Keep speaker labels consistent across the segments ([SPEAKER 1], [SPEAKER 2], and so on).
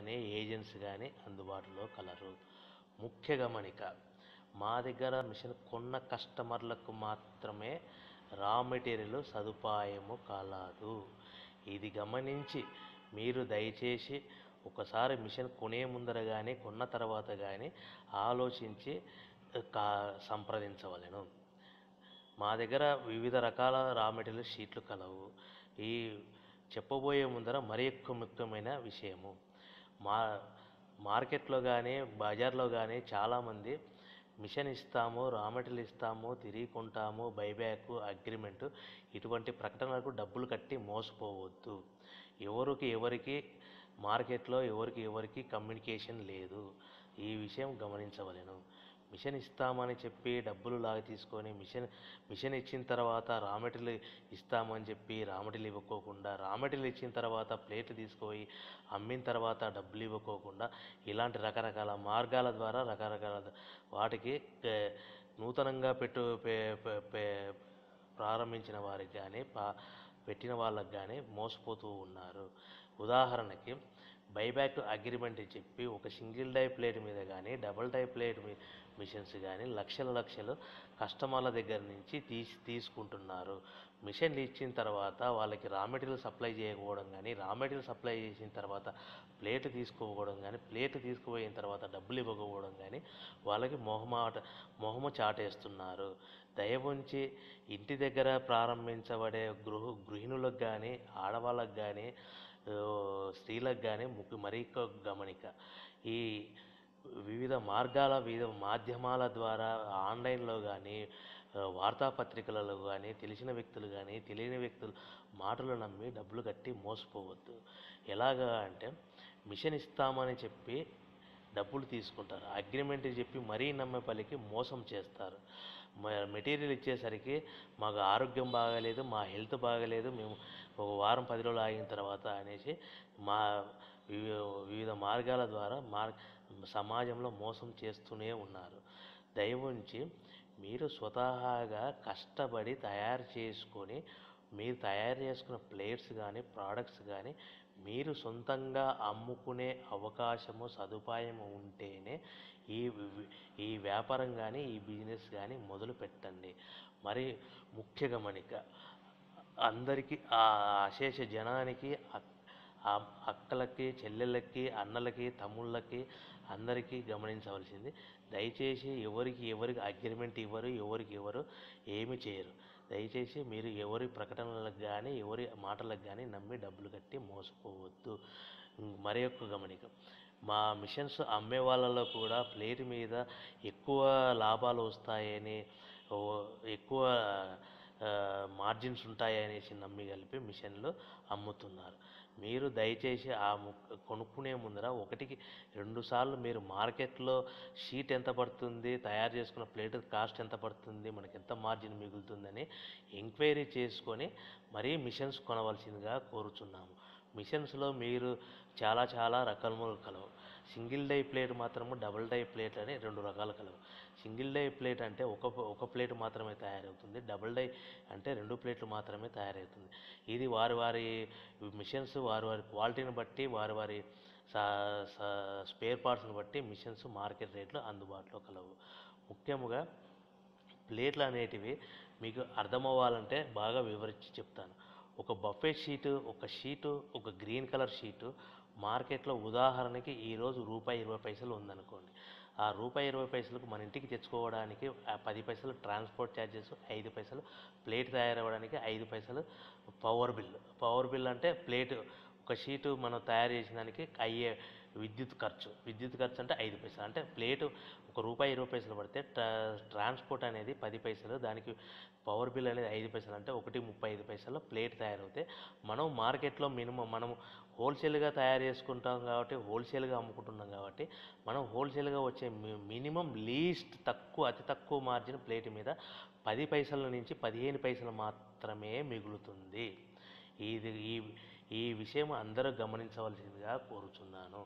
[SPEAKER 1] అనే ఏజెంట్స్ కానీ అందుబాటులో కలరు. ముఖ్య గమనిక మా దగ్గర మిషన్ కొన్న కస్టమర్లకు మాత్రమే రా మెటీరియల్ సదుపాయము కలదు. ఇది గమనించి మీరు దయచేసి ఒకసారి మిషన్ కొనే ముందర కానీ కొన్న తర్వాత కానీ ఆలోచించి కా సంప్రదించవలెను. మా దగ్గర వివిధ రకాల రా మెటీరియల్ షీట్లు కలవు. ఈ చెప్పబోయే ముందర మరి ఎక్కువ ముఖ్యమైన విషయము. మా మార్కెట్లో కానీ బజార్లో కానీ చాలామంది మిషన్ ఇస్తాము రా మెటీరియల్ ఇస్తాము తిరిగి కొంటాము బైబ్యాక్ అగ్రిమెంట్ ఇటువంటి ప్రకటనలకు డబ్బులు కట్టి మోసపోవద్దు. ఎవరికి ఎవరికి మార్కెట్లో ఎవరికి ఎవరికి కమ్యూనికేషన్ లేదు. ఈ విషయం గమనించవలెను. మిషన్ ఇస్తామని చెప్పి డబ్బులు లాగి తీసుకొని మిషన్ మిషన్ ఇచ్చిన తర్వాత రా మెటీరియల్ ఇస్తామని చెప్పి రా మెటీరియల్ ఇవ్వకోకుండా రా మెటీరియల్ ఇచ్చిన తర్వాత ప్లేట్లు తీసుకుపోయి అమ్మిన తర్వాత డబ్బులు ఇవ్వకోకుండా ఇలాంటి రకరకాల మార్గాల ద్వారా రకరకాల వాటికి నూతనంగా పెట్టు పే- ప్రారంభించిన వారికి కానీ పా పెట్టిన వాళ్ళకి కానీ మోసపోతూ ఉన్నారు. ఉదాహరణకి బైబ్యాక్ అగ్రిమెంట్ చెప్పి ఒక సింగిల్ డై ప్లేట్ మీద కానీ డబుల్ డై ప్లేట్ మిషన్స్ కానీ లక్షల లక్షలు కస్టమర్ల దగ్గర నుంచి తీసి తీసుకుంటున్నారు. మిషన్లు ఇచ్చిన తర్వాత వాళ్ళకి రా మెటీరియల్ సప్లై చేయకపోవడం కానీ రా మెటీరియల్ సప్లై చేసిన తర్వాత ప్లేట్ తీసుకోకపోవడం కానీ ప్లేట్ తీసుకుపోయిన తర్వాత డబ్బులు ఇవ్వకపోవడం కానీ వాళ్ళకి మొహమాట మొహము చాటేస్తున్నారు. దయవుంచి ఇంటి దగ్గర ప్రారంభించబడే గృహ గృహిణులకు కానీ ఆడవాళ్ళకు కానీ స్త్రీలకు కానీ ముఖ్య మరీ గమనిక. ఈ వివిధ మార్గాల వివిధ మాధ్యమాల ద్వారా ఆన్లైన్లో కానీ వార్తాపత్రికలలో కానీ తెలిసిన వ్యక్తులు కానీ తెలియని వ్యక్తులు మాటలు నమ్మి డబ్బులు కట్టి మోసపోవద్దు. ఎలాగా అంటే మిషన్ ఇస్తామని చెప్పి డబ్బులు తీసుకుంటారు. అగ్రిమెంట్ చెప్పి మరీ నమ్మే పలికి మోసం చేస్తారు. మ- మెటీరియల్ ఇచ్చేసరికి మాకు ఆరోగ్యం బాగాలేదు మా హెల్త్ బాగాలేదు మేము ఒక వారం పది రోజులు ఆగిన తర్వాత అనేసి మా వివిధ మార్గాల ద్వారా మార్ సమాజంలో మోసం చేస్తూనే ఉన్నారు. దయవుంచి మీరు స్వతహాగా కష్టపడి తయారు చేసుకొని మీరు తయారు చేసుకున్న ప్లేయర్స్ కానీ ప్రోడక్ట్స్ కానీ మీరు సొంతంగా అమ్ముకునే అవకాశము సదుపాయము ఉంటేనే ఈ ఈ వ్యాపారం కానీ ఈ బిజినెస్ కానీ మొదలు పెట్టండి. మరి ముఖ్య గమనిక అందరికీ ఆ అశేష జనానికి ఆ అక్కలకి చెల్లెళ్ళకి అన్నలకి తమ్ముళ్ళకి అందరికీ గమనించవలసింది. దయచేసి ఎవరికి ఎవరికి అగ్రిమెంట్ ఇవ్వరు ఎవరికి ఎవరు ఏమి చేయరు. దయచేసి మీరు ఎవరి ప్రకటనలకు కానీ ఎవరి మాటలకు కానీ నమ్మి డబ్బులు కట్టి మోసపోవద్దు. మరి యొక్క గమనిక మా మిషన్స్ అమ్మే వాళ్ళలో కూడా ప్లేట్ మీద ఎక్కువ లాభాలు వస్తాయని ఎక్కువ మార్జిన్స్ ఉంటాయనేసి నమ్మి కలిపి మిషన్లు అమ్ముతున్నారు. మీరు దయచేసి ఆ ము- కొనుక్కునే ముందర ఒకటికి రెండు సార్లు మీరు మార్కెట్లో షీట్ ఎంత పడుతుంది తయారు చేసుకున్న ప్లేట్ కాస్ట్ ఎంత పడుతుంది మనకి ఎంత మార్జిన్ మిగులుతుందని ఎంక్వైరీ చేసుకొని మరీ మిషన్స్ కొనవలసిందిగా కోరుచున్నాము. మిషన్స్లో మీరు చాలా చాలా రకాలు కలవు. సింగిల్ డై ప్లేట్ మాత్రము డబుల్ డై ప్లేట్ అని రెండు రకాలు కలవు. సింగిల్ డై ప్లేట్ అంటే ఒక ఒక ప్లేట్ మాత్రమే తయారవుతుంది. డబుల్ డై అంటే రెండు ప్లేట్లు మాత్రమే తయారవుతుంది. ఇది వారి వారి మిషన్స్ వారి వారి క్వాలిటీని బట్టి వారి వారి స్పేర్ పార్ట్స్ని బట్టి మిషన్స్ మార్కెట్ రేట్లు అందుబాటులో కలవు. ముఖ్యముగా ప్లేట్లు అనేటివి మీకు అర్థమవ్వాలంటే బాగా వివరించి చెప్తాను. ఒక బఫే షీటు ఒక షీటు ఒక గ్రీన్ కలర్ షీటు మార్కెట్లో ఉదాహరణకి ఈరోజు రూపాయి ఇరవై పైసలు ఉందనుకోండి. ఆ రూపాయి ఇరవై పైసలకు మన ఇంటికి తెచ్చుకోవడానికి పది పైసలు ట్రాన్స్పోర్ట్ ఛార్జెస్ ఐదు పైసలు ప్లేట్ తయారవ్వడానికి ఐదు పైసలు పవర్ బిల్. పవర్ బిల్ అంటే ప్లేట్ ఒక షీటు మనం తయారు చేసిన దానికి అయ్యే విద్యుత్ ఖర్చు. విద్యుత్ ఖర్చు అంటే ఐదు పైసలు. అంటే ప్లేటు ఒక రూపాయి ఇరవై పైసలు పడితే ట్రా ట్రాన్స్పోర్ట్ అనేది పది పైసలు దానికి పవర్ బిల్ అనేది ఐదు పైసలు. అంటే ఒకటి ముప్పై ఐదు పైసలు ప్లేట్ తయారవుతాయి. మనం మార్కెట్లో మినిమం మనం హోల్సేల్గా తయారు చేసుకుంటాం కాబట్టి హోల్సేల్గా అమ్ముకుంటున్నాం కాబట్టి మనం హోల్సేల్గా వచ్చే మి- మినిమం లీస్ట్ తక్కువ అతి తక్కువ మార్జిన్ ప్లేట్ మీద పది పైసల నుంచి పదిహేను పైసలు మాత్రమే మిగులుతుంది. ఇది ఈ ఈ విషయం అందరూ గమనించవలసిందిగా కోరుచున్నాను.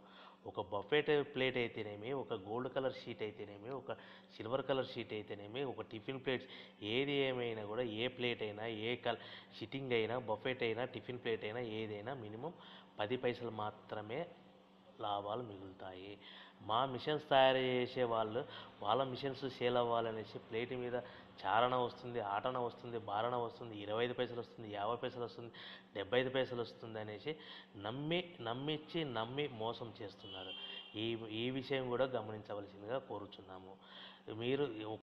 [SPEAKER 1] ఒక బఫెట్ ప్లేట్ అయితేనేమి ఒక గోల్డ్ కలర్ షీట్ అయితేనేమి ఒక సిల్వర్ కలర్ షీట్ అయితేనేమి ఒక టిఫిన్ ప్లేట్స్ ఏది ఏమైనా కూడా ఏ ప్లేట్ అయినా ఏ కల్ సిట్టింగ్ అయినా బఫెట్ అయినా టిఫిన్ ప్లేట్ అయినా ఏదైనా మినిమం పది పైసలు మాత్రమే లాభాలు మిగులుతాయి. మా మిషన్స్ తయారు చేసే వాళ్ళు వాళ్ళ మిషన్స్ సేల్ అవ్వాలనేసి ప్లేట్ మీద చారణ వస్తుంది ఆటన వస్తుంది బారణ వస్తుంది ఇరవై ఐదు పైసలు వస్తుంది యాభై పైసలు వస్తుంది డెబ్బై ఐదు పైసలు వస్తుంది అనేసి నమ్మి నమ్మిచ్చి నమ్మి మోసం చేస్తున్నారు. ఈ ఈ విషయం కూడా గమనించవలసిందిగా కోరుచున్నాము. మీరు